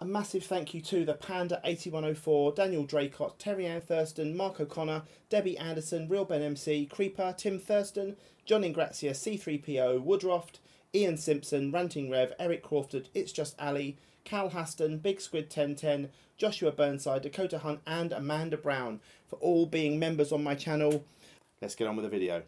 A massive thank you to the Panda 8104, Daniel Draycott, Terry Ann Thurston, Mark O'Connor, Debbie Anderson, Real Ben MC, Creeper, Tim Thurston, John Ingrazia, C3PO, Woodroft, Ian Simpson, Ranting Rev, Eric Crawford, It's Just Ali, Cal Haston, Big Squid 1010, Joshua Burnside, Dakota Hunt, and Amanda Brown for all being members on my channel. Let's get on with the video.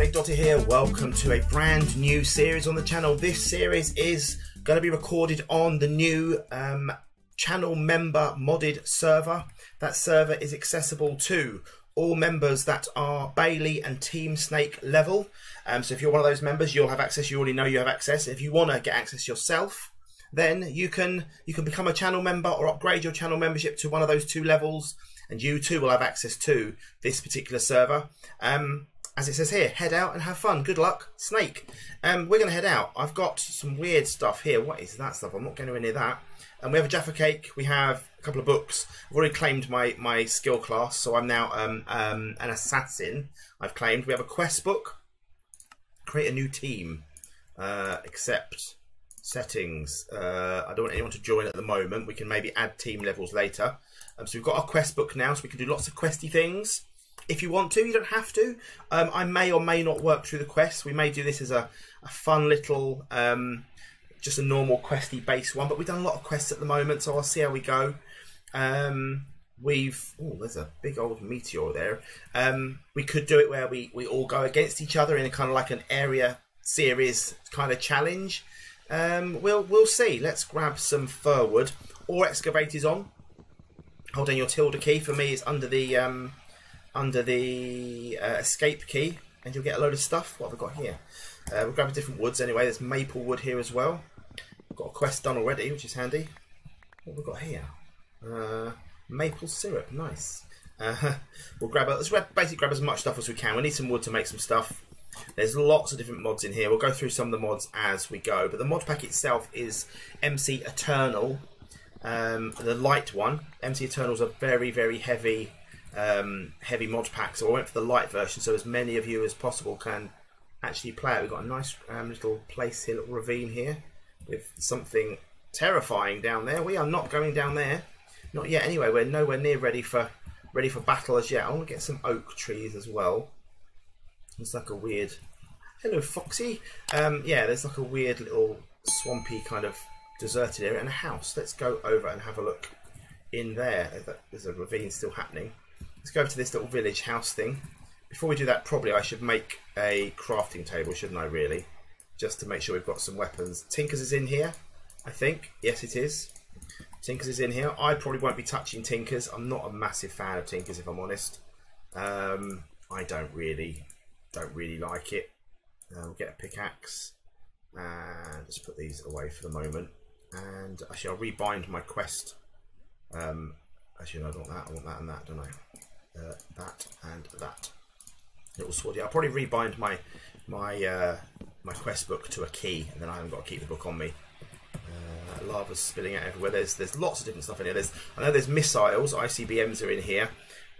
Snake Doctor here. Welcome to a brand new series on the channel. This series is going to be recorded on the new um, channel member modded server. That server is accessible to all members that are Bailey and Team Snake level. Um, so if you're one of those members, you'll have access. You already know you have access. If you want to get access yourself, then you can you can become a channel member or upgrade your channel membership to one of those two levels, and you too will have access to this particular server. Um, as it says here, head out and have fun. Good luck, Snake. Um, we're going to head out. I've got some weird stuff here. What is that stuff? I'm not going to near that. And we have a Jaffa cake. We have a couple of books. I've already claimed my, my skill class, so I'm now um, um, an assassin. I've claimed. We have a quest book. Create a new team. Uh, accept settings. Uh, I don't want anyone to join at the moment. We can maybe add team levels later. Um, so we've got our quest book now, so we can do lots of questy things if you want to. You don't have to. Um, I may or may not work through the quests. We may do this as a, a fun little, um, just a normal questy based one. But we've done a lot of quests at the moment, so I'll see how we go. Um, we've oh, there's a big old meteor there. Um, we could do it where we we all go against each other in a kind of like an area series kind of challenge. Um, we'll we'll see. Let's grab some fir wood or excavators on. Hold down your tilde key. For me, it's under the um, under the uh, escape key and you'll get a load of stuff. What have we got here? Uh, we're grabbing different woods anyway. There's maple wood here as well. Got a quest done already, which is handy. What have we got here? Uh, maple syrup, nice. Uh, we'll grab a, let's basically grab as much stuff as we can. We need some wood to make some stuff. There's lots of different mods in here. We'll go through some of the mods as we go. But the mod pack itself is MC Eternal, um, the light one. MC Eternal's a very, very heavy um, heavy mod pack, so I went for the light version, so as many of you as possible can actually play it. We've got a nice um, little place here, little ravine here, with something terrifying down there. We are not going down there, not yet. Anyway, we're nowhere near ready for ready for battle as yet. I want to get some oak trees as well. It's like a weird. Hello, Foxy. Um, yeah, there's like a weird little swampy kind of deserted area and a house. Let's go over and have a look in there. There's a ravine still happening. Let's go over to this little village house thing. Before we do that, probably I should make a crafting table, shouldn't I, really? Just to make sure we've got some weapons. Tinkers is in here, I think. Yes, it is. Tinkers is in here. I probably won't be touching Tinkers. I'm not a massive fan of Tinkers, if I'm honest. Um, I don't really, don't really like it. Uh, we'll get a pickaxe. And let's put these away for the moment. And actually, I'll rebind my quest. Um, actually, no, I don't want that. I want that and that, don't I? Uh, that and that little sword. Yeah, I'll probably rebind my my uh, my quest book to a key, and then I haven't got to keep the book on me. Uh, lava's spilling out everywhere. There's there's lots of different stuff in here. There's I know there's missiles. ICBMs are in here.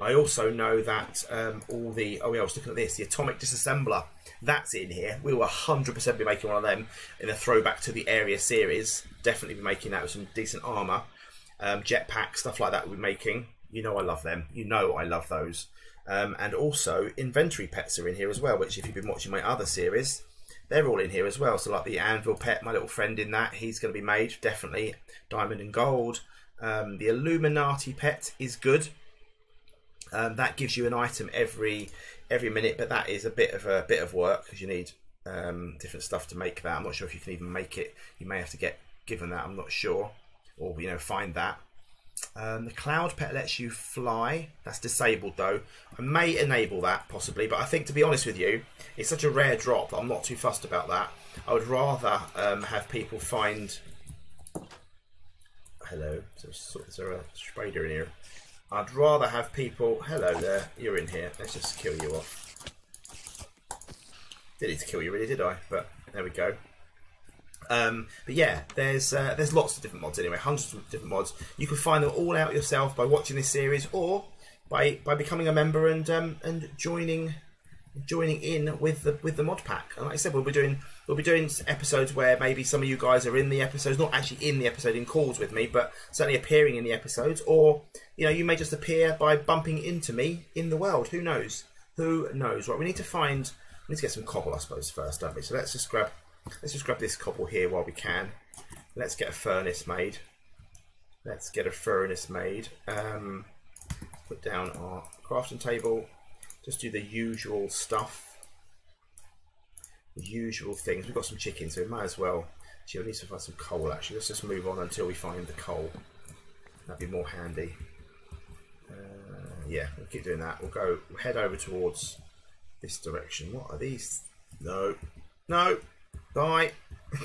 I also know that um, all the oh yeah, I was looking at this. The atomic disassembler that's in here. We will 100% be making one of them in a throwback to the area series. Definitely be making that with some decent armor, um, jetpack stuff like that. We'll be making. You know I love them. You know I love those. Um, and also inventory pets are in here as well, which if you've been watching my other series, they're all in here as well. So like the anvil pet, my little friend in that, he's going to be made definitely diamond and gold. Um, the Illuminati pet is good. Um, that gives you an item every every minute, but that is a bit of a bit of work because you need um, different stuff to make that. I'm not sure if you can even make it. You may have to get given that. I'm not sure, or you know find that. Um, the cloud pet lets you fly. That's disabled though. I may enable that possibly, but I think to be honest with you, it's such a rare drop. I'm not too fussed about that. I would rather um, have people find. Hello, is there, is there a spider in here? I'd rather have people. Hello there, you're in here. Let's just kill you off. Didn't need to kill you, really, did I? But there we go. Um, but yeah, there's uh, there's lots of different mods anyway, hundreds of different mods. You can find them all out yourself by watching this series or by by becoming a member and um, and joining joining in with the with the mod pack. And like I said, we'll be doing we'll be doing episodes where maybe some of you guys are in the episodes, not actually in the episode in calls with me, but certainly appearing in the episodes, or you know, you may just appear by bumping into me in the world. Who knows? Who knows? Right, we need to find we need to get some cobble, I suppose, first, don't we? So let's just grab let's just grab this cobble here while we can. Let's get a furnace made. Let's get a furnace made. Um, put down our crafting table. Just do the usual stuff. The usual things. We've got some chicken, so we might as well. Actually, I need to find some coal, actually. Let's just move on until we find the coal. That'd be more handy. Uh, yeah, we'll keep doing that. We'll go we'll head over towards this direction. What are these? No. No. Bye.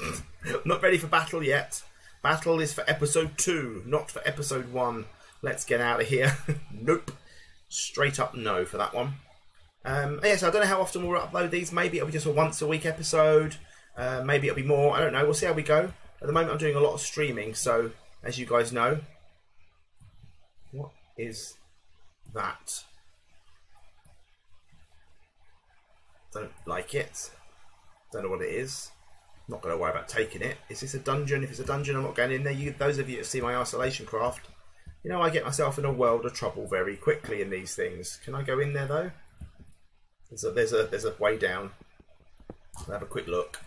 Not ready for battle yet. Battle is for episode two, not for episode one. Let's get out of here. nope. Straight up no for that one. Um, yes, I don't know how often we'll upload these. Maybe it'll be just a once a week episode. Uh, maybe it'll be more. I don't know. We'll see how we go. At the moment, I'm doing a lot of streaming. So, as you guys know, what is that? Don't like it. Don't know what it is not going to worry about taking it. Is this a dungeon? If it's a dungeon, I'm not going in there. You, those of you that see my IsolationCraft, you know I get myself in a world of trouble very quickly in these things. Can I go in there though? There's a there's a there's a way down. I'll have a quick look.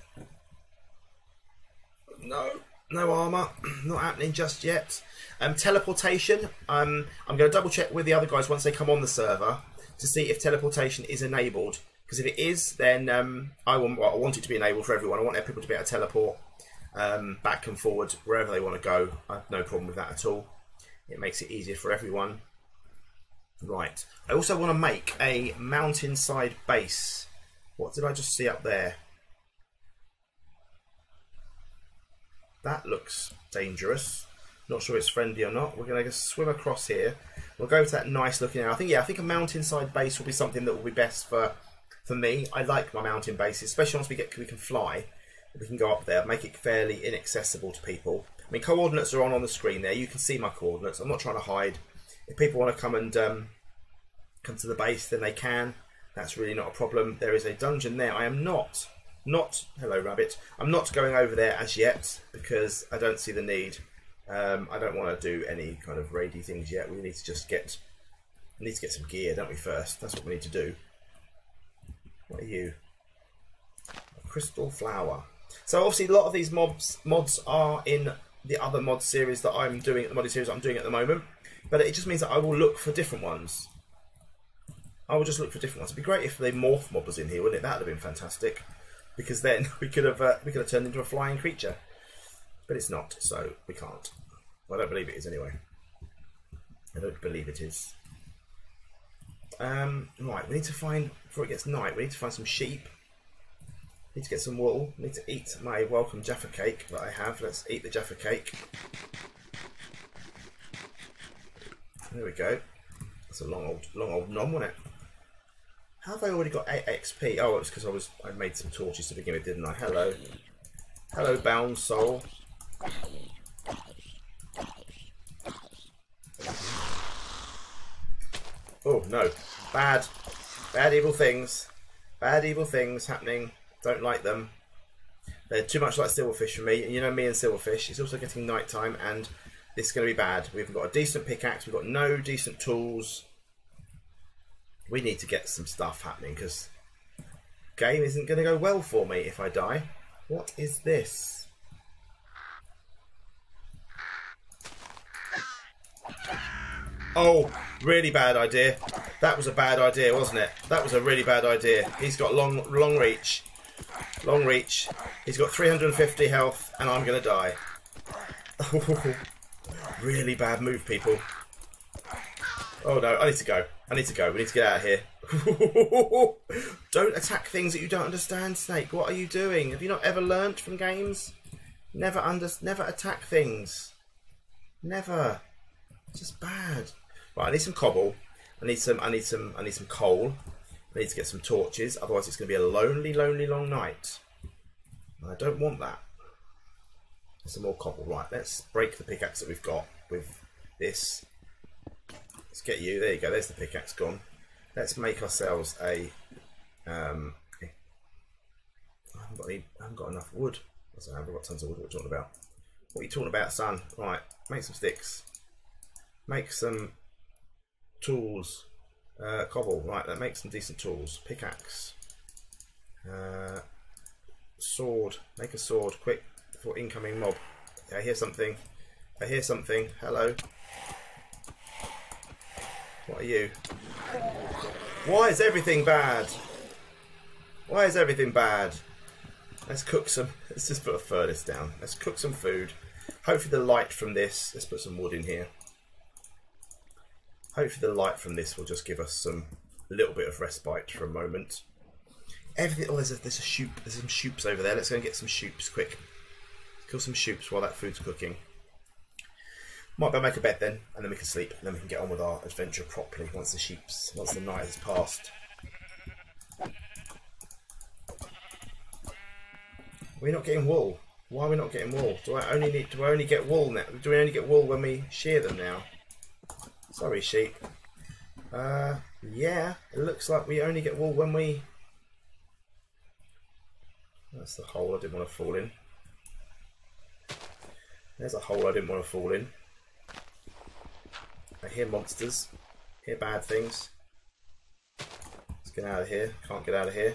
No, no armor, not happening just yet. Um, teleportation. Um, I'm going to double check with the other guys once they come on the server to see if teleportation is enabled. Because if it is, then um, I, want, well, I want it to be enabled for everyone. I want people to be able to teleport um, back and forward wherever they want to go. I have no problem with that at all. It makes it easier for everyone. Right. I also want to make a mountainside base. What did I just see up there? That looks dangerous. Not sure it's friendly or not. We're going to swim across here. We'll go to that nice looking area. I think, yeah, I think a mountainside base will be something that will be best for for me, I like my mountain bases, especially once we get we can fly. We can go up there, make it fairly inaccessible to people. I mean, coordinates are on on the screen there. You can see my coordinates. I'm not trying to hide. If people want to come and um, come to the base, then they can. That's really not a problem. There is a dungeon there. I am not, not, hello rabbit. I'm not going over there as yet because I don't see the need. Um, I don't want to do any kind of raidy things yet. We need to just get, we need to get some gear, don't we? First, that's what we need to do. What are you? A crystal flower. So obviously a lot of these mobs mods are in the other mod series that I'm doing the mod series I'm doing at the moment. But it just means that I will look for different ones. I will just look for different ones. It'd be great if they morph mob was in here, wouldn't it? That would have been fantastic. Because then we could have uh, we could have turned into a flying creature. But it's not, so we can't. Well, I don't believe it is anyway. I don't believe it is. Um, right, we need to find, before it gets night, we need to find some sheep. Need to get some wool. Need to eat my welcome Jaffa cake that I have. Let's eat the Jaffa cake. There we go. That's a long old, long old nom, wasn't it? How have I already got 8 XP? Oh, it's because I was I made some torches to begin with, didn't I? Hello, hello, bound soul. Oh no, bad, bad evil things, bad evil things happening. Don't like them. They're too much like silverfish for me, and you know me and silverfish. It's also getting night time, and this is going to be bad. We've got a decent pickaxe. We've got no decent tools. We need to get some stuff happening because game isn't going to go well for me if I die. What is this? Oh, really bad idea. That was a bad idea, wasn't it? That was a really bad idea. He's got long, long reach. Long reach. He's got 350 health, and I'm going to die. really bad move, people. Oh no, I need to go. I need to go. We need to get out of here. don't attack things that you don't understand, Snake. What are you doing? Have you not ever learnt from games? Never under, never attack things. Never. Just bad. Right, I need some cobble. I need some. I need some. I need some coal. I need to get some torches. Otherwise, it's going to be a lonely, lonely, long night. I don't want that. Some more cobble. Right, let's break the pickaxe that we've got with this. Let's get you. There you go. There's the pickaxe gone. Let's make ourselves a Um, I haven't got any, I haven't got enough wood. I haven't got tons of wood. What are you talking about? What are you talking about, son? Right, make some sticks. Make some tools. Uh, cobble. Right, that makes some decent tools. Pickaxe. Uh, sword. Make a sword, quick, for incoming mob. I hear something. I hear something. Hello. What are you? Why is everything bad? Why is everything bad? Let's cook some. Let's just put a furnace down. Let's cook some food. Hopefully the light from this. Let's put some wood in here. Hopefully the light from this will just give us some a little bit of respite for a moment. Everything. Oh, there's a there's a shoop. There's some shoops over there. Let's go and get some shoops quick. Kill some shoops while that food's cooking. Might to make a bed then, and then we can sleep, and then we can get on with our adventure properly once the sheep's once the night has passed. We're not getting wool. Why are we not getting wool? Do I only need do I only get wool now? Do we only get wool when we shear them now? Sorry, sheep. Uh yeah, it looks like we only get wool when we That's the hole I didn't want to fall in. There's a hole I didn't want to fall in. I hear monsters. Hear bad things. Let's get out of here. Can't get out of here.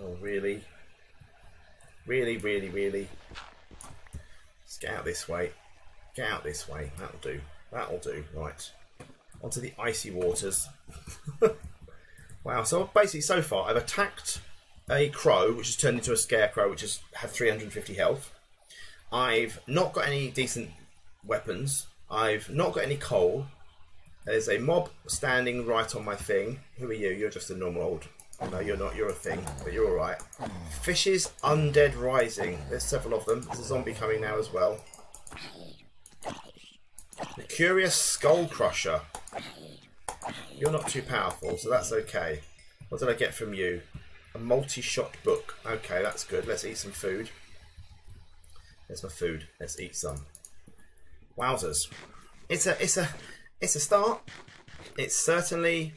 Oh, really? Really, really, really? Let's get out this way. Get out this way. That'll do. That'll do. Right. Onto the icy waters. wow. So basically, so far, I've attacked a crow, which has turned into a scarecrow, which has had 350 health. I've not got any decent weapons. I've not got any coal. There's a mob standing right on my thing. Who are you? You're just a normal old. No, you're not. You're a thing, but you're alright. Fish's Undead Rising. There's several of them. There's a zombie coming now as well. The Curious Skull Crusher. You're not too powerful, so that's okay. What did I get from you? A multi-shot book. Okay, that's good. Let's eat some food. There's my food. Let's eat some. Wowzers. It's a it's a it's a start. It's certainly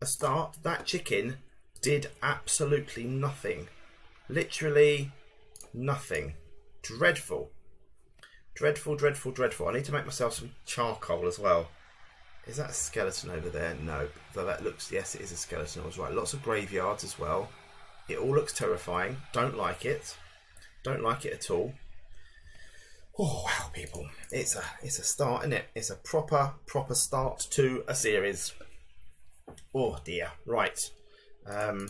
a start. That chicken did absolutely nothing. Literally nothing. Dreadful. Dreadful, dreadful, dreadful. I need to make myself some charcoal as well. Is that a skeleton over there? No. Though that looks, yes, it is a skeleton. I was right. Lots of graveyards as well. It all looks terrifying. Don't like it. Don't like it at all. Oh wow, people! It's a it's a start, isn't it? It's a proper proper start to a series. Oh dear. Right. Um,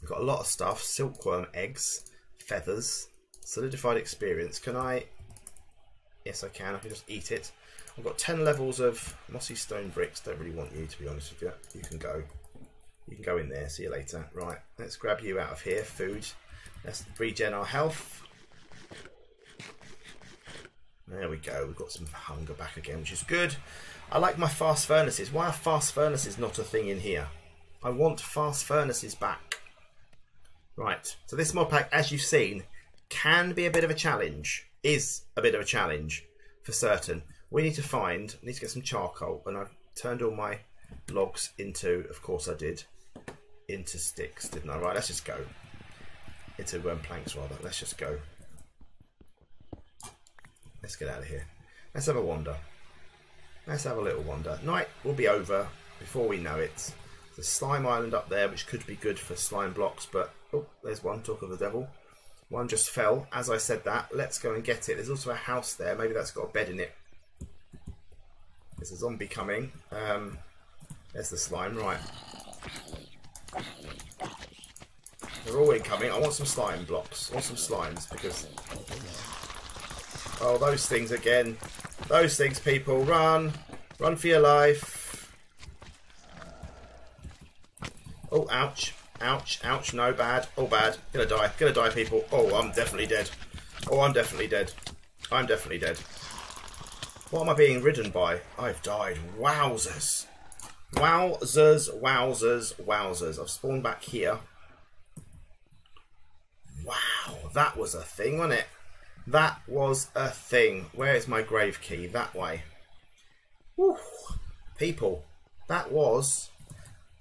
we've got a lot of stuff. Silkworm eggs, feathers, solidified experience. Can I? Yes, I can. I can just eat it. I've got 10 levels of mossy stone bricks. Don't really want you, to be honest with you. You can go. You can go in there. See you later. Right, let's grab you out of here. Food. Let's regen our health. There we go. We've got some hunger back again, which is good. I like my fast furnaces. Why are fast furnaces not a thing in here? I want fast furnaces back. Right, so this mod pack, as you've seen, can be a bit of a challenge. Is a bit of a challenge, for certain. We need to find, need to get some charcoal, and I've turned all my logs into, of course I did, into sticks, didn't I? Right, let's just go. Into um, planks, rather. Let's just go. Let's get out of here. Let's have a wander. Let's have a little wander. Night will be over before we know it. There's a slime island up there, which could be good for slime blocks, but oh, there's one. Talk of the devil. One just fell. As I said that, let's go and get it. There's also a house there. Maybe that's got a bed in it. There's a zombie coming. Um, there's the slime. Right. They're all incoming. I want some slime blocks. I want some slimes because... Oh, those things again. Those things, people. Run. Run for your life. Oh, ouch. Ouch. Ouch. No, bad. Oh, bad. Gonna die. Gonna die, people. Oh, I'm definitely dead. Oh, I'm definitely dead. I'm definitely dead. What am I being ridden by? I've died. Wowzers. Wowzers, wowzers, wowzers. I've spawned back here. Wow, that was a thing, wasn't it? That was a thing. Where is my grave key? That way. Whew. People, that was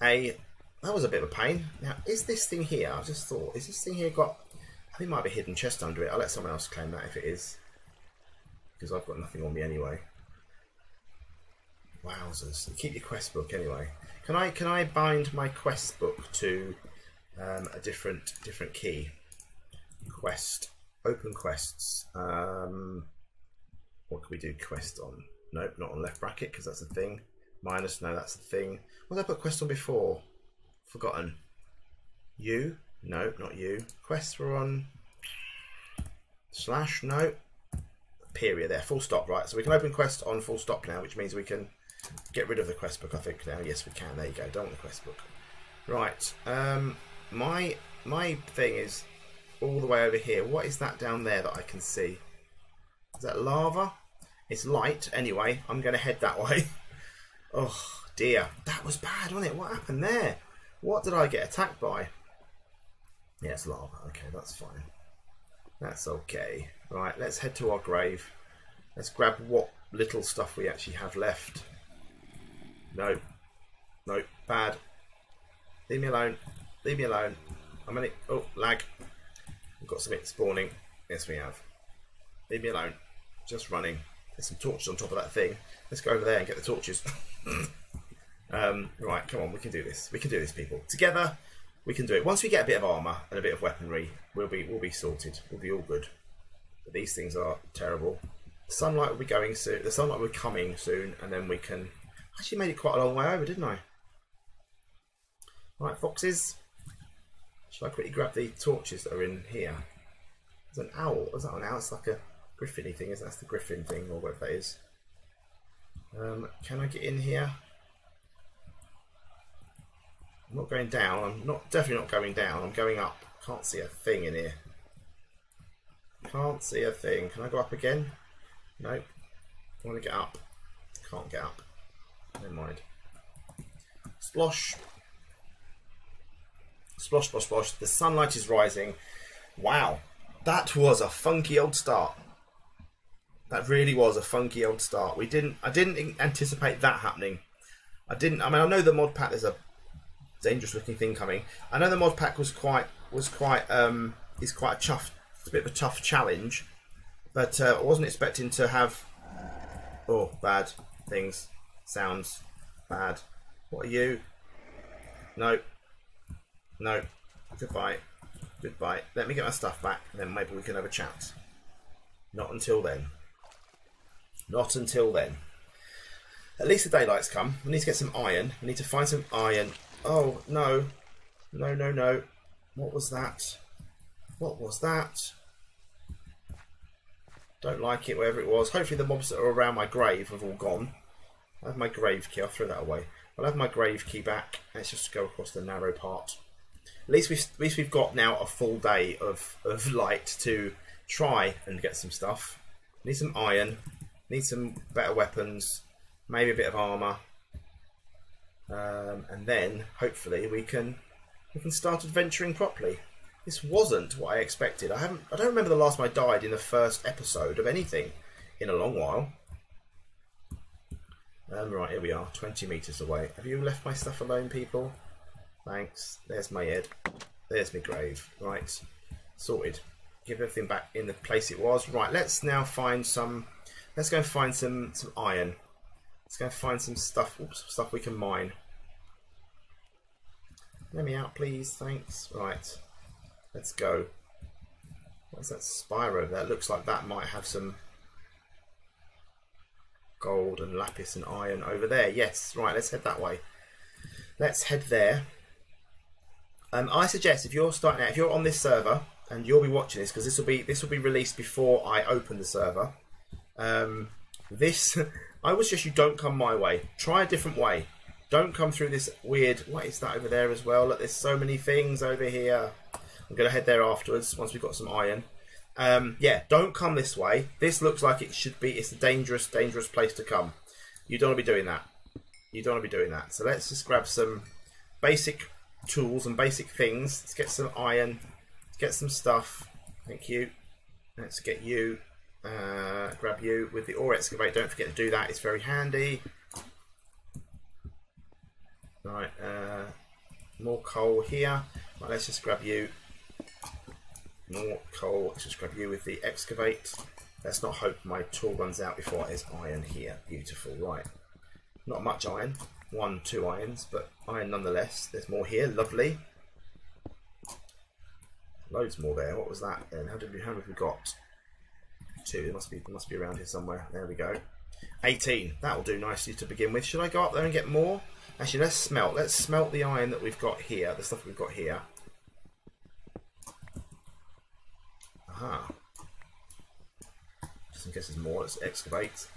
a that was a bit of a pain. Now, is this thing here? I just thought, is this thing here got? I think it might be a hidden chest under it. I'll let someone else claim that if it is, because I've got nothing on me anyway. Wowzers! Keep your quest book anyway. Can I can I bind my quest book to um, a different different key? Quest open quests. Um, what can we do quest on? Nope, not on left bracket because that's a thing. Minus, no, that's a thing. What did I put quest on before? Forgotten. You? No, not you. Quests were on slash, no. Period there, full stop, right. So we can open quest on full stop now, which means we can get rid of the quest book, I think now. Yes, we can. There you go. Don't want the quest book. Right. Um, my my thing is all the way over here. What is that down there that I can see? Is that lava? It's light anyway. I'm going to head that way. oh dear. That was bad, wasn't it? What happened there? What did I get attacked by? Yeah, it's lava. Okay, that's fine. That's okay. Right, let's head to our grave. Let's grab what little stuff we actually have left. No. No. Bad. Leave me alone. Leave me alone. I'm gonna... Oh, lag. We've got something spawning. Yes, we have. Leave me alone. Just running. There's some torches on top of that thing. Let's go over there and get the torches. um, right, come on. We can do this. We can do this, people. Together, we can do it. Once we get a bit of armour and a bit of weaponry, we'll be we'll be sorted. We'll be all good. But these things are terrible. The sunlight will be going soon. The sunlight will be coming soon, and then we can. Actually, made it quite a long way over, didn't I? Right, foxes. Shall I quickly grab the torches that are in here? There's an owl. Is that an owl? It's like a griffiny thing, isn't it? That's the griffin thing, or whatever that is. Um, can I get in here? I'm not going down. I'm not definitely not going down. I'm going up. Can't see a thing in here. Can't see a thing. Can I go up again? Nope. I want to get up. Can't get up. Never mind. Splosh. Splosh, splosh, splosh. The sunlight is rising. Wow. That was a funky old start. That really was a funky old start. We didn't. I didn't anticipate that happening. I didn't. I mean, I know the mod pack. There's a dangerous looking thing coming. I know the mod pack was quite was quite um is quite a tough, it's a bit of a tough challenge, but uh, I wasn't expecting to have oh bad things, sounds bad. What are you? No, no. Goodbye. Goodbye. Let me get my stuff back, and then maybe we can have a chat. Not until then. Not until then. At least the daylight's come. We need to get some iron. We need to find some iron. Oh, no. No, no, no. What was that? What was that? Don't like it, wherever it was. Hopefully the mobs that are around my grave have all gone. I have my grave key. I'll throw that away. I'll have my grave key back. Let's just go across the narrow part. At least we've, at least we've got now a full day of, of light to try and get some stuff. Need some iron. Need some better weapons. Maybe a bit of armour. Um, and then, hopefully, we can we can start adventuring properly. This wasn't what I expected. I haven't. I don't remember the last time I died in the first episode of anything in a long while. Um, right, here we are, 20 metres away. Have you left my stuff alone, people? Thanks. There's my head. There's my grave. Right, sorted. Give everything back in the place it was. Right, let's now find some. Let's go and find some some iron. Let's go find some stuff. Oops, stuff we can mine. Let me out, please. Thanks. Right. Let's go. What's that Spyro? That looks like that might have some gold and lapis and iron over there. Yes. Right. Let's head that way. Let's head there. Um, I suggest if you're starting out, if you're on this server and you'll be watching this because this will be this will be released before I open the server. Um, this I would suggest you don't come my way. Try a different way. Don't come through this weird. What is that over there as well? Look, there's so many things over here. I'm going to head there afterwards once we've got some iron. Um, yeah, don't come this way. This looks like it should be. It's a dangerous, dangerous place to come. You don't want to be doing that. You don't want to be doing that. So let's just grab some basic tools and basic things. Let's get some iron. Let's get some stuff. Thank you. Let's get you. Uh, grab you with the ore excavate. Don't forget to do that. It's very handy. Right, uh, more coal here. Right, let's just grab you. More coal. Let's just grab you with the excavate. Let's not hope my tool runs out before there's iron here. Beautiful. Right. Not much iron. One, two irons, but iron nonetheless. There's more here. Lovely. Loads more there. What was that then? How did we? How have we got? Two. Must be. Must be around here somewhere. There we go. 18. That will do nicely to begin with. Should I go up there and get more? Actually, let's smelt. Let's smelt the iron that we've got here. The stuff we've got here. Aha. Just in case there's more, let's excavate.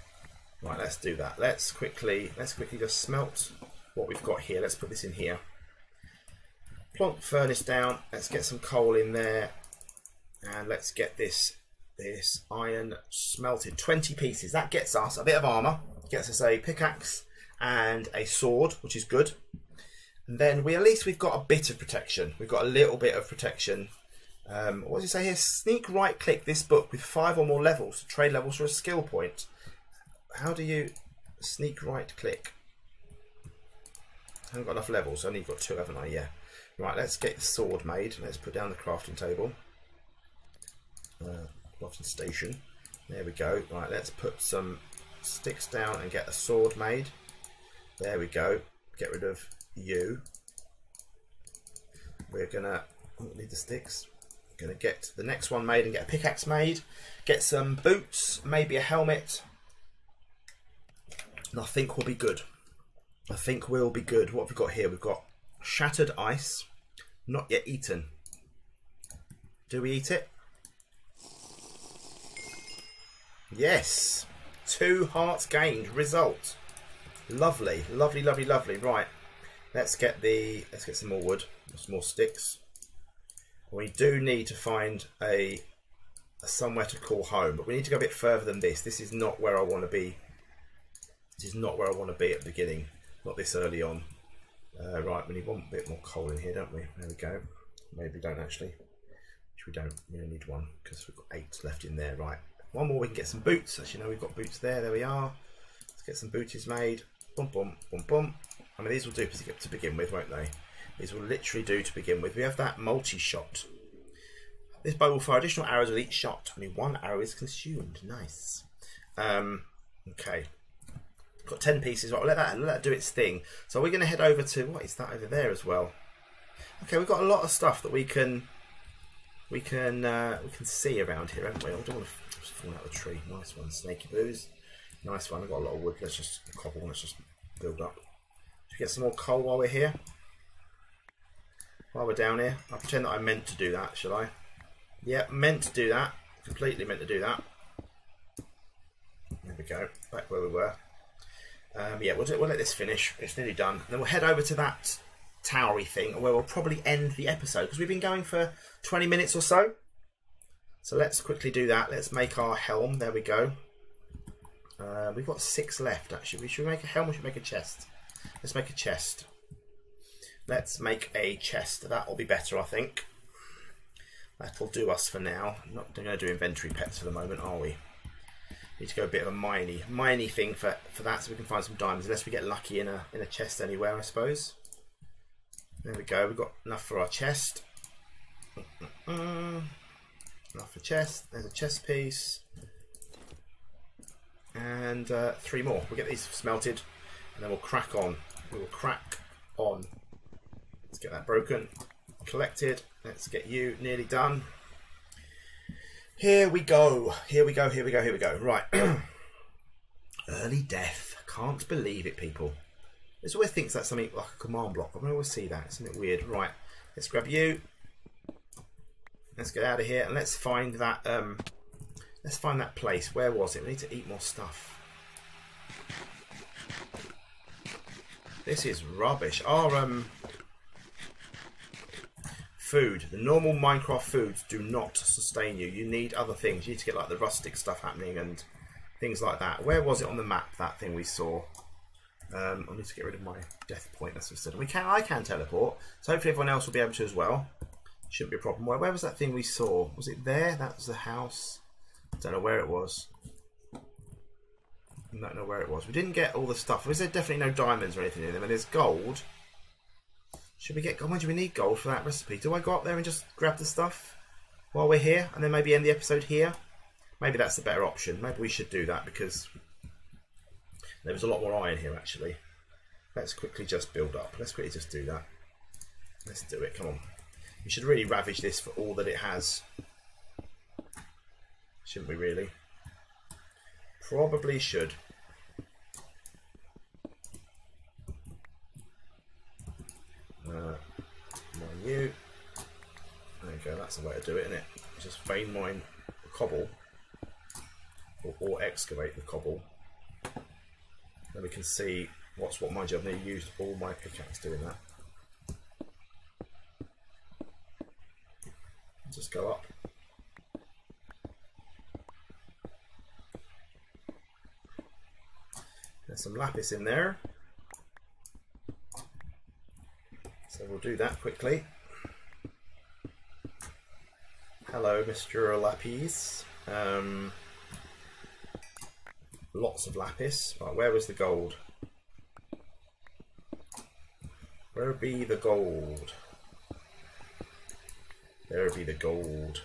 Right, let's do that. Let's quickly, let's quickly just smelt what we've got here. Let's put this in here. Plonk furnace down. Let's get some coal in there, and let's get this this iron smelted. 20 pieces. That gets us a bit of armor. Gets us a pickaxe and a sword, which is good. And then we at least we've got a bit of protection. We've got a little bit of protection. Um, what does it say here? Sneak right click this book with five or more levels, trade levels for a skill point. How do you sneak right click? I haven't got enough levels. I only got two, haven't I? Yeah. Right, let's get the sword made. Let's put down the crafting table. Uh, station. There we go. Right, let's put some sticks down and get a sword made. There we go. Get rid of you. We're gonna oh, need the sticks. Gonna get the next one made and get a pickaxe made. Get some boots, maybe a helmet. And I think we'll be good. I think we'll be good. What have we got here? We've got shattered ice, not yet eaten. Do we eat it? Yes. Two hearts gained. Result. Lovely, lovely, lovely, lovely. Right. Let's get the let's get some more wood, some more sticks. We do need to find a, a somewhere to call home, but we need to go a bit further than this. This is not where I want to be. This is not where I want to be at the beginning. Not this early on. Uh, right, we need one bit more coal in here, don't we? There we go. Maybe we don't actually. Which we don't. We only need one because we've got eight left in there. Right. One more, we can get some boots. As you know, we've got boots there. There we are. Let's get some booties made. Boom, boom, boom, boom. I mean, these will do to begin with, won't they? These will literally do to begin with. We have that multi-shot. This bow will fire additional arrows with each shot. Only one arrow is consumed. Nice. Um, okay. Got 10 pieces. Right, let that, let that do its thing. So we're going to head over to... What is that over there as well? Okay, we've got a lot of stuff that we can... We can uh, we can see around here, haven't we? I don't want to fall out of the tree. Nice one, snaky booze. Nice one. I've got a lot of wood. Let's just cobble. Let's just build up. Should we get some more coal while we're here? While we're down here, I'll pretend that I meant to do that. Shall I? Yeah, meant to do that. Completely meant to do that. There we go. Back where we were. Um, yeah, we'll, do, we'll let this finish. It's nearly done. Then we'll head over to that towery thing where we'll probably end the episode because we've been going for 20 minutes or so. So let's quickly do that. Let's make our helm. There we go. Uh, we've got six left actually. We should make a helm. We should make a chest. Let's make a chest. Let's make a chest. That will be better, I think. That'll do us for now. Not going to do inventory pets for the moment, are we? Need to go a bit of a miney, miney thing for for that, so we can find some diamonds. Unless we get lucky in a in a chest anywhere, I suppose. There we go. We've got enough for our chest. Mm, mm, mm. Enough for chest. There's a chest piece. And uh, three more. We'll get these smelted and then we'll crack on. We will crack on. Let's get that broken. Collected. Let's get you nearly done. Here we go. Here we go. Here we go. Here we go. Right. Early death. Can't believe it, people. This always thinks that's something like a command block. I always see that. It's something weird. Right. Let's grab you. Let's get out of here and let's find that. Um, let's find that place. Where was it? We need to eat more stuff. This is rubbish. Our um, food, the normal Minecraft foods, do not sustain you. You need other things. You need to get like the rustic stuff happening and things like that. Where was it on the map? That thing we saw. Um, I need to get rid of my death point. That's what I said. We can. I can teleport. So hopefully everyone else will be able to as well. Shouldn't be a problem. Where, where was that thing we saw? Was it there? That was the house. Don't know where it was. I don't know where it was. We didn't get all the stuff. Was there definitely no diamonds or anything in there? And there's gold. Should we get gold? When do we need gold for that recipe? Do I go up there and just grab the stuff while we're here and then maybe end the episode here? Maybe that's the better option. Maybe we should do that because there was a lot more iron here actually. Let's quickly just build up. Let's quickly just do that. Let's do it. Come on. We should really ravage this for all that it has. Shouldn't we really? Probably should. Uh, mine you. There you go, that's the way to do it, isn't it? Just vein mine the cobble, or, or excavate the cobble. Then we can see what's what. my job. I've used all my pickaxe doing that. Just go up. There's some lapis in there. So we'll do that quickly. Hello, Mr. Lapis. Um, lots of lapis. Right, where was the gold? Where be the gold? There be the gold.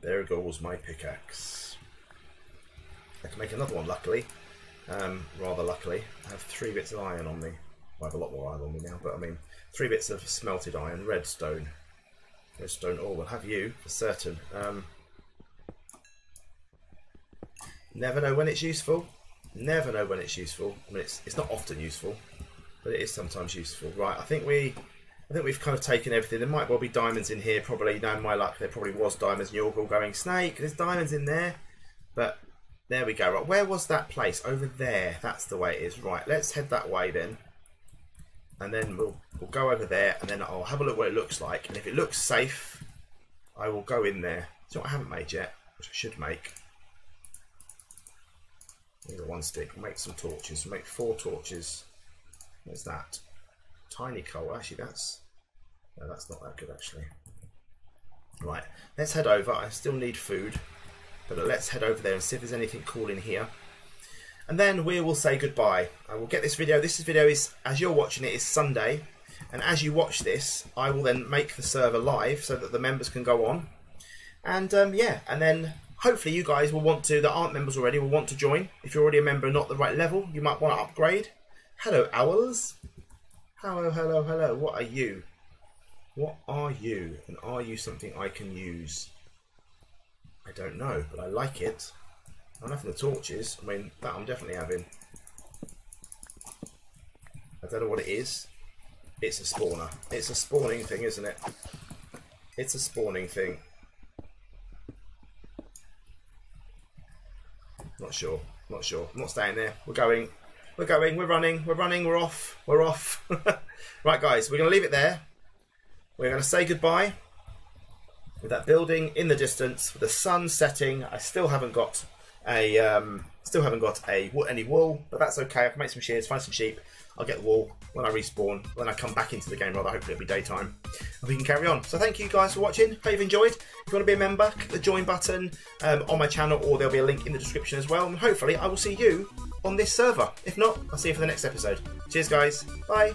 There goes my pickaxe. I can make another one, luckily. Um, rather luckily. I have three bits of iron on me. Well, I have a lot more iron on me now, but I mean, three bits of smelted iron, redstone. Redstone ore will have you, for certain. Um, never know when it's useful. Never know when it's useful. I mean, it's, it's not often useful, but it is sometimes useful. Right, I think we I think we've kind of taken everything. There might well be diamonds in here, probably. No, my luck, there probably was diamonds. All going, Snake, there's diamonds in there. But there we go. Right, where was that place? Over there. That's the way it is. Right, let's head that way then. And then we'll, we'll go over there and then I'll have a look what it looks like. And if it looks safe, I will go in there. So I haven't made yet, which I should make. A one stick. Make some torches. Make four torches. There's that. Tiny coal. Actually, that's no, that's not that good. Actually. Right. Let's head over. I still need food, but let's head over there and see if there's anything cool in here. And then we will say goodbye. I will get this video. This video is, as you're watching it, is Sunday. And as you watch this, I will then make the server live so that the members can go on. And um, yeah, and then hopefully you guys will want to, that aren't members already, will want to join. If you're already a member not the right level, you might want to upgrade. Hello, Owls. Hello, hello, hello. What are you? What are you? And are you something I can use? I don't know, but I like it. I'm having the torches. I mean, that I'm definitely having. I don't know what it is. It's a spawner. It's a spawning thing, isn't it? It's a spawning thing. Not sure. Not sure. I'm not staying there. We're going. We're going, we're running, we're running, we're off, we're off. right, guys, we're going to leave it there. We're going to say goodbye with that building in the distance, with the sun setting. I still haven't got a, um, still haven't got a any wool, but that's okay. I can make some shears, find some sheep. I'll get the wool when I respawn, when I come back into the game, rather. Hopefully, it'll be daytime. And we can carry on. So, thank you guys for watching. Hope you've enjoyed. If you want to be a member, click the join button um, on my channel, or there'll be a link in the description as well. And hopefully, I will see you on this server. If not, I'll see you for the next episode. Cheers, guys. Bye.